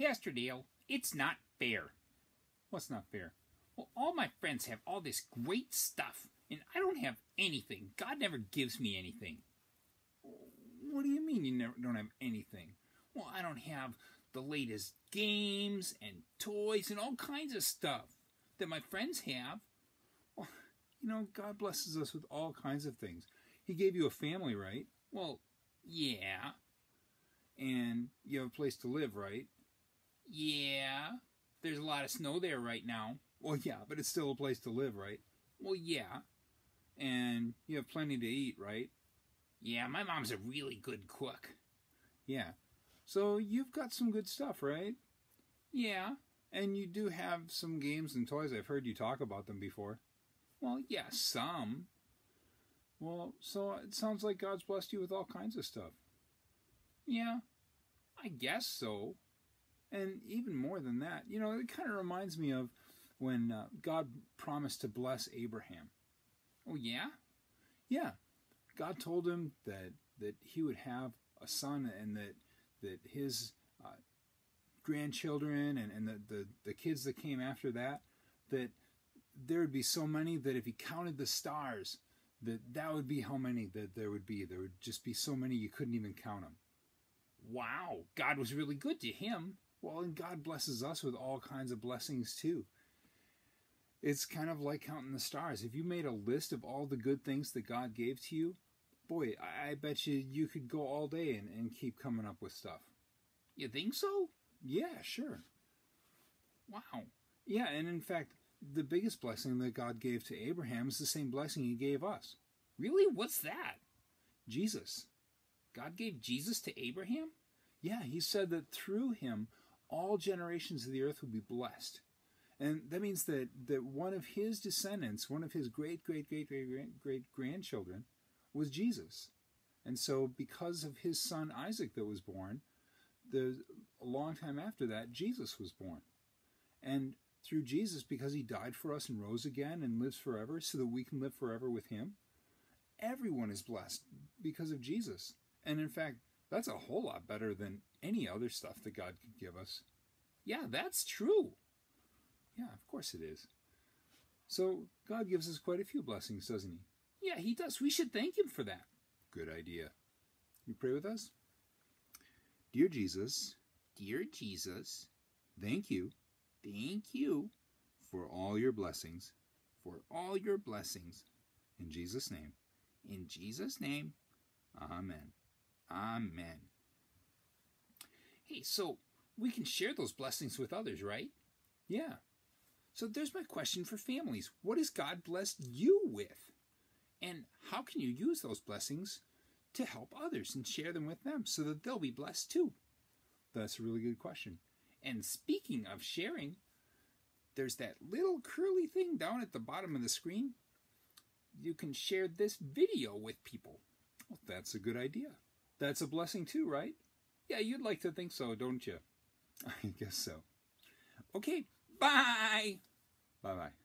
Pastor Dale, it's not fair. What's not fair? Well, all my friends have all this great stuff, and I don't have anything. God never gives me anything. What do you mean you never don't have anything? Well, I don't have the latest games and toys and all kinds of stuff that my friends have. Well, you know, God blesses us with all kinds of things. He gave you a family, right? Well, yeah. And you have a place to live, right? Yeah. There's a lot of snow there right now. Well, yeah, but it's still a place to live, right? Well, yeah. And you have plenty to eat, right? Yeah, my mom's a really good cook. Yeah. So you've got some good stuff, right? Yeah. And you do have some games and toys. I've heard you talk about them before. Well, yeah, some. Well, so it sounds like God's blessed you with all kinds of stuff. Yeah, I guess so. And even more than that, you know, it kind of reminds me of when uh, God promised to bless Abraham. Oh, yeah? Yeah. God told him that, that he would have a son and that, that his uh, grandchildren and, and the, the, the kids that came after that, that there would be so many that if he counted the stars, that that would be how many that there would be. There would just be so many you couldn't even count them. Wow, God was really good to him. Well, and God blesses us with all kinds of blessings too. It's kind of like counting the stars. If you made a list of all the good things that God gave to you, boy, I, I bet you you could go all day and, and keep coming up with stuff. You think so? Yeah, sure. Wow. Yeah, and in fact, the biggest blessing that God gave to Abraham is the same blessing he gave us. Really? What's that? Jesus. God gave Jesus to Abraham? Yeah, he said that through him all generations of the earth would be blessed. And that means that, that one of his descendants, one of his great, great, great, great, great, great grandchildren, was Jesus. And so, because of his son Isaac that was born, the, a long time after that, Jesus was born. And through Jesus, because he died for us and rose again and lives forever, so that we can live forever with him, everyone is blessed because of Jesus. And in fact, that's a whole lot better than any other stuff that God could give us. Yeah, that's true. Yeah, of course it is. So God gives us quite a few blessings, doesn't he? Yeah, he does. We should thank him for that. Good idea. You pray with us? Dear Jesus, dear Jesus, thank you, thank you for all your blessings, for all your blessings. In Jesus' name. In Jesus' name. Amen. Amen. Hey, so we can share those blessings with others, right? Yeah. So there's my question for families. What has God blessed you with? And how can you use those blessings to help others and share them with them so that they'll be blessed too? That's a really good question. And speaking of sharing, there's that little curly thing down at the bottom of the screen. You can share this video with people. Well, that's a good idea. That's a blessing too, right? Yeah, you'd like to think so, don't you? I guess so. Okay, bye. Bye bye.